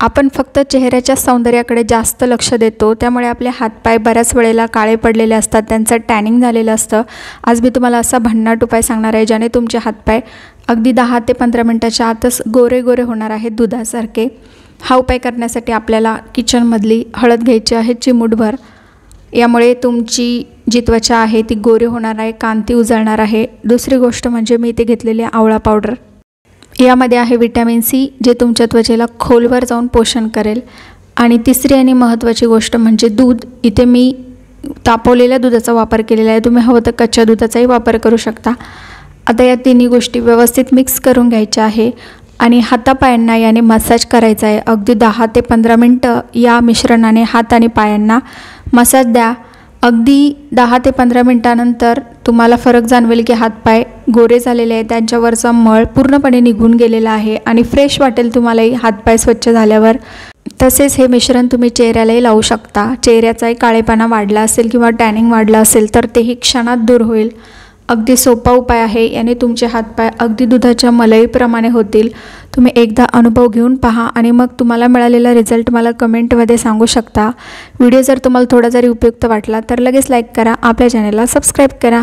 आपण फक्त चेहऱ्याच्या सौंदर्याकडे जास्त लक्ष देतो त्यामुळे आपले हातपाय बऱ्याच वेळेला काळे पडलेले असतात त्यांचं टॅनिंग झालेलं असतं. आज मी तुम्हाला असा भन्नाट उपाय सांगणार आहे ज्याने तुमचे हातपाय अगदी दहा ते पंधरा मिनटाच्या आतच गोरे गोरे होणार आहेत दुधासारखे. हा उपाय करण्यासाठी आपल्याला किचनमधली हळद घ्यायची आहे चिमूटभर. यामुळे तुमची जी त्वचा आहे ती गोरी होणार आहे कांती उजळणार आहे. दुसरी गोष्ट म्हणजे मी इथे घेतलेली आवळा पावडर. यामध्ये आहे विटॅमिन सी जे तुमच्या त्वचेला खोलवर जाऊन पोषण करेल. आणि तिसरी आणि महत्त्वाची गोष्ट म्हणजे दूध. इथे मी तापवलेल्या दुधाचा वापर केलेला आहे. तुम्ही हवं तर कच्च्या दुधाचाही वापर करू शकता. आता या तिन्ही गोष्टी व्यवस्थित मिक्स करून घ्यायच्या आहे. आणि हातापायांना याने मसाज करायचा आहे. अगदी दहा ते पंधरा मिनटं या मिश्रणाने हात आणि पायांना मसाज द्या. अगदी दहा ते पंधरा मिनटानंतर तुम्हाला फरक जाणवेल की हातपाय गोरे झालेले आहे त्यांच्यावरचा मळ पूर्णपणे निघून गेलेला आहे आणि फ्रेश वाटेल तुम्हालाही हातपाय स्वच्छ झाल्यावर. तसेच हे मिश्रण तुम्ही चेहऱ्यालाही लावू शकता. चेहऱ्याचाही काळेपणा वाढला असेल किंवा टॅनिंग वाढलं असेल तर तेही क्षणात दूर होईल. अगदी सोपा उपाय आहे. याने तुमचे हातपाय अगदी दुधाच्या मलईप्रमाणे होतील. तुम्ही एकदा अनुभव घेऊन पहा आणि मग तुम्हाला मिळालेला रिझल्ट मला कमेंटमध्ये सांगू शकता. व्हिडिओ जर तुम्हाला थोडा जरी उपयुक्त वाटला तर लगेच लाईक करा. आपल्या चॅनलला सबस्क्राईब करा.